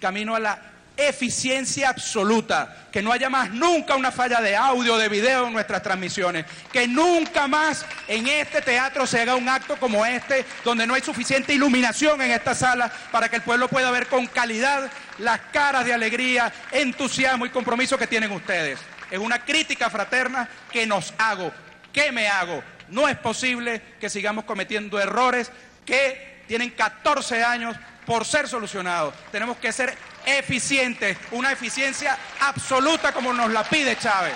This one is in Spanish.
camino a la eficiencia absoluta, que no haya más nunca una falla de audio, de video en nuestras transmisiones, que nunca más en este teatro se haga un acto como este, donde no hay suficiente iluminación en esta sala para que el pueblo pueda ver con calidad las caras de alegría, entusiasmo y compromiso que tienen ustedes. Es una crítica fraterna que nos hago, que me hago. No es posible que sigamos cometiendo errores que tienen 14 años por ser solucionados. Tenemos que ser eficientes, una eficiencia absoluta como nos la pide Chávez.